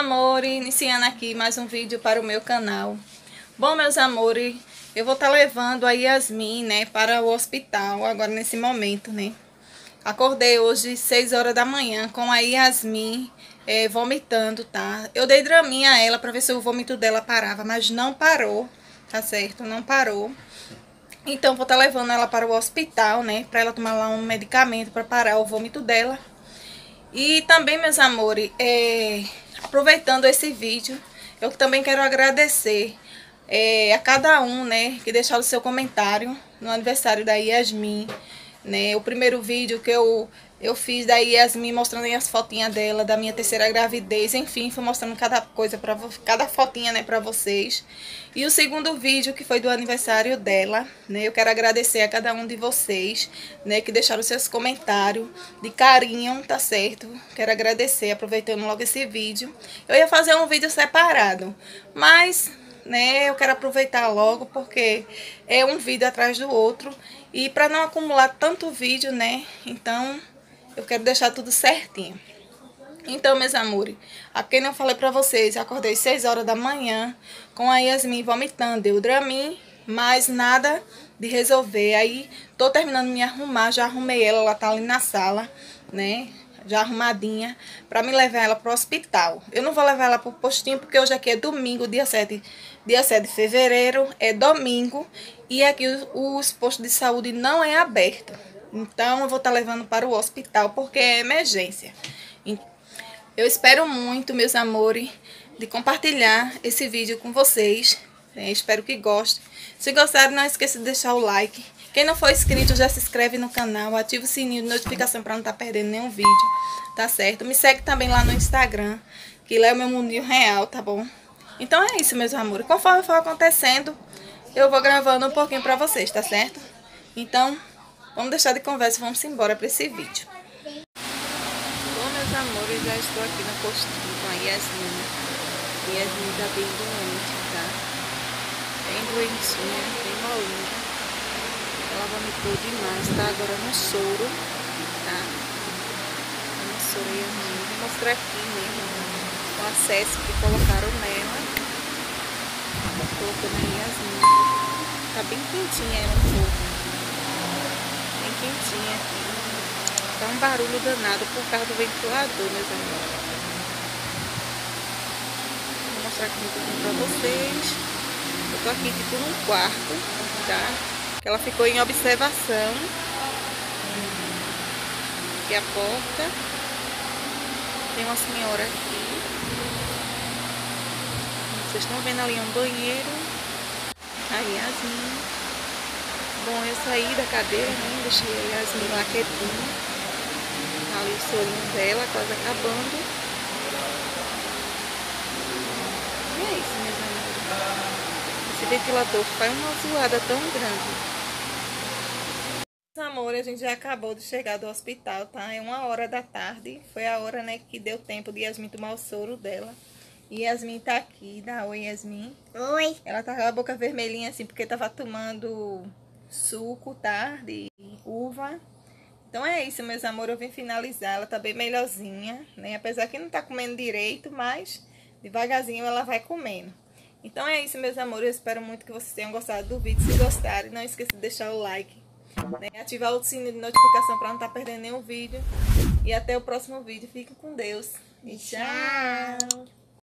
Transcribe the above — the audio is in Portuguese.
amores, iniciando aqui mais um vídeo para o meu canal. Bom, meus amores, eu vou estar tá levando a Yasmin, né, para o hospital agora nesse momento, né. Acordei hoje 6 horas da manhã com a Yasmin é, vomitando, tá? Eu dei draminha a ela para ver se o vômito dela parava, mas não parou, tá certo? Não parou. Então, vou estar tá levando ela para o hospital, né, para ela tomar lá um medicamento para parar o vômito dela. E também, meus amores, é, aproveitando esse vídeo, eu também quero agradecer é, a cada um, né, que deixou o seu comentário no aniversário da Yasmin, né, o primeiro vídeo que eu eu fiz da Yasmin mostrando as fotinhas dela, da minha terceira gravidez, enfim, fui mostrando cada coisa, pra, cada fotinha, né, pra vocês. E o segundo vídeo, que foi do aniversário dela, né, eu quero agradecer a cada um de vocês, né, que deixaram seus comentários de carinho, tá certo? Quero agradecer, aproveitando logo esse vídeo. Eu ia fazer um vídeo separado, mas, né, eu quero aproveitar logo, porque é um vídeo atrás do outro. E para não acumular tanto vídeo, né, então eu quero deixar tudo certinho. Então, meus amores, a quem não falei pra vocês, acordei 6 horas da manhã com a Yasmin vomitando. Deu Dramin, mas nada de resolver. Aí, tô terminando de me arrumar, já arrumei ela, ela tá ali na sala, né? Já arrumadinha, pra me levar ela pro hospital. Eu não vou levar ela pro postinho, porque hoje aqui é domingo, dia 7, dia 7 de fevereiro, é domingo. E aqui os postos de saúde não é aberto. Então, eu vou estar tá levando para o hospital, porque é emergência. Eu espero muito, meus amores, de compartilhar esse vídeo com vocês. É, espero que gostem. Se gostaram, não esqueça de deixar o like. Quem não for inscrito, já se inscreve no canal. Ativa o sininho de notificação para não estar tá perdendo nenhum vídeo. Tá certo? Me segue também lá no Instagram, que lá é o meu mundinho real, tá bom? Então é isso, meus amores. Conforme for acontecendo, eu vou gravando um pouquinho para vocês, tá certo? Então, Vamos deixar de conversa vamos embora para esse vídeo. Bom, meus amores, já estou aqui no postinho com a Yasmin. Yasmin tá bem doente? Bem doentinha, bem molinha. Ela vomitou demais, tá agora no soro, tá? no soro Yasmin. Vou mostrar aqui mesmo o acesso que colocaram nela. Colocou na Yasmin. Tá bem quentinha ela no fogo quentinha aqui. Tá um barulho danado por causa do ventilador, meus amigos. Vou mostrar aqui um pouquinho pra vocês. Eu tô aqui tipo num quarto, tá? Ela ficou em observação. Aqui a porta. Tem uma senhora aqui. Vocês estão vendo ali um banheiro. Aí Yasmin. Bom, eu saí da cadeira, né? Deixei a Yasmin lá quietinha. Ali o solinho dela, quase acabando. E é isso, meus amores. Esse ventilador faz uma zoada tão grande. Amor, a gente já acabou de chegar do hospital, tá? É uma hora da tarde. Foi a hora, né, que deu tempo de Yasmin tomar o soro dela. E Yasmin tá aqui. Dá oi, Yasmin. Oi. Ela tá com a boca vermelhinha assim, porque tava tomando suco, tá? De uva. Então é isso, meus amores. Eu vim finalizar. Ela tá bem melhorzinha, né? Apesar que não tá comendo direito, mas devagarzinho ela vai comendo. Então é isso, meus amores. Eu espero muito que vocês tenham gostado do vídeo. Se gostarem, não esqueça de deixar o like. Né? Ativar o sininho de notificação para não estar tá perdendo nenhum vídeo. E até o próximo vídeo. Fiquem com Deus. E tchau.